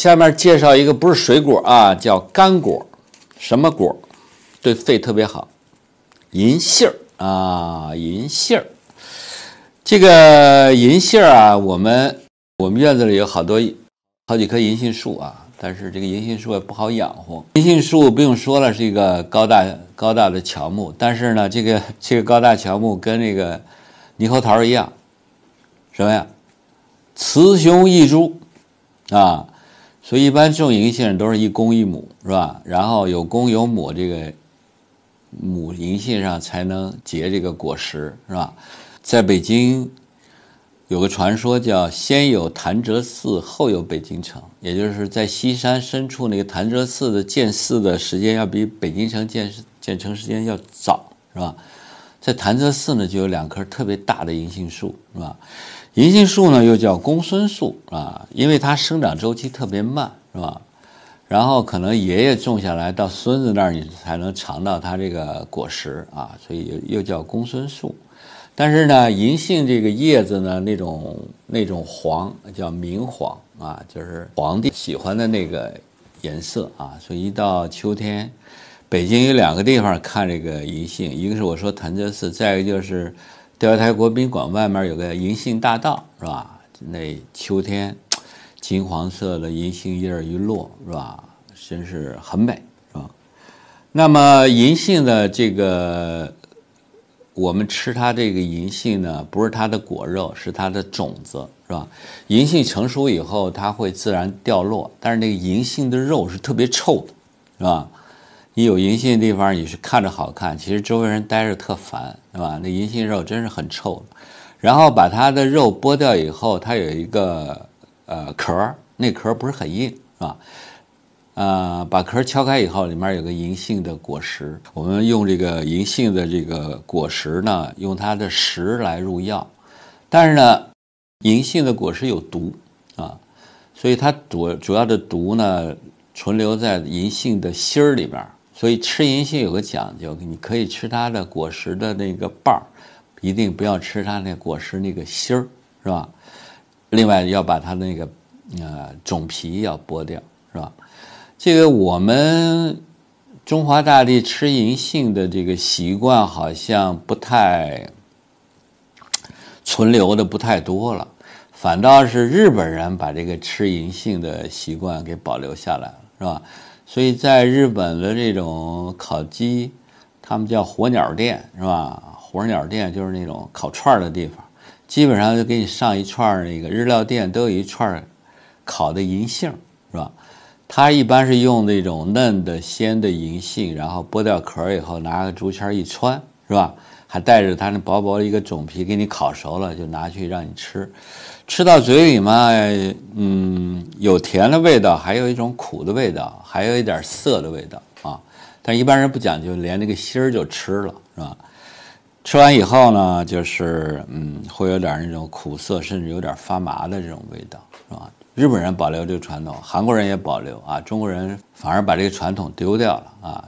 下面介绍一个不是水果啊，叫干果，什么果？对肺特别好，银杏儿啊，银杏儿。这个银杏儿啊，我们我们院子里有好多好几棵银杏树啊，但是这个银杏树也不好养活。银杏树不用说了，是一个高大高大的乔木，但是呢，这个这个高大乔木跟那个猕猴桃一样，什么呀？雌雄异株啊。所以一般种银杏都是一公一母，是吧？然后有公有母，这个母银杏上才能结这个果实，是吧？在北京有个传说叫“先有潭柘寺，后有北京城”，也就是在西山深处那个潭柘寺的建寺的时间要比北京城建建成时间要早，是吧？在潭柘寺呢，就有两棵特别大的银杏树，是吧？银杏树呢，又叫公孙树啊，因为它生长周期特别慢，是吧？然后可能爷爷种下来到孙子那儿，你才能尝到它这个果实啊，所以又又叫公孙树。但是呢，银杏这个叶子呢，那种那种黄叫明黄啊，就是皇帝喜欢的那个颜色啊。所以一到秋天，北京有两个地方看这个银杏，一个是我说潭柘寺，再一个就是。钓鱼台国宾馆外面有个银杏大道，是吧？那秋天，金黄色的银杏叶儿一落，是吧？真是很美，是吧？那么银杏的这个，我们吃它这个银杏呢，不是它的果肉，是它的种子，是吧？银杏成熟以后，它会自然掉落，但是那个银杏的肉是特别臭的，是吧？你有银杏的地方，你是看着好看，其实周围人待着特烦，是吧？那银杏肉真是很臭。然后把它的肉剥掉以后，它有一个呃壳那壳不是很硬，是吧？呃，把壳敲开以后，里面有个银杏的果实。我们用这个银杏的这个果实呢，用它的实来入药。但是呢，银杏的果实有毒啊，所以它主主要的毒呢，存留在银杏的芯儿里边。所以吃银杏有个讲究，你可以吃它的果实的那个瓣儿，一定不要吃它那果实那个芯儿，是吧？另外要把它那个呃种皮要剥掉，是吧？这个我们中华大地吃银杏的这个习惯好像不太存留的不太多了，反倒是日本人把这个吃银杏的习惯给保留下来了，是吧？所以在日本的这种烤鸡，他们叫火鸟店，是吧？火鸟店就是那种烤串的地方，基本上就给你上一串那个日料店都有一串烤的银杏，是吧？它一般是用那种嫩的鲜的银杏，然后剥掉壳以后，拿个竹签一穿，是吧？还带着它那薄薄的一个种皮，给你烤熟了就拿去让你吃。吃到嘴里嘛，嗯，有甜的味道，还有一种苦的味道，还有一点涩的味道啊。但一般人不讲究，连那个芯儿就吃了，是吧？吃完以后呢，就是嗯，会有点那种苦涩，甚至有点发麻的这种味道，是吧？日本人保留这个传统，韩国人也保留啊，中国人反而把这个传统丢掉了啊。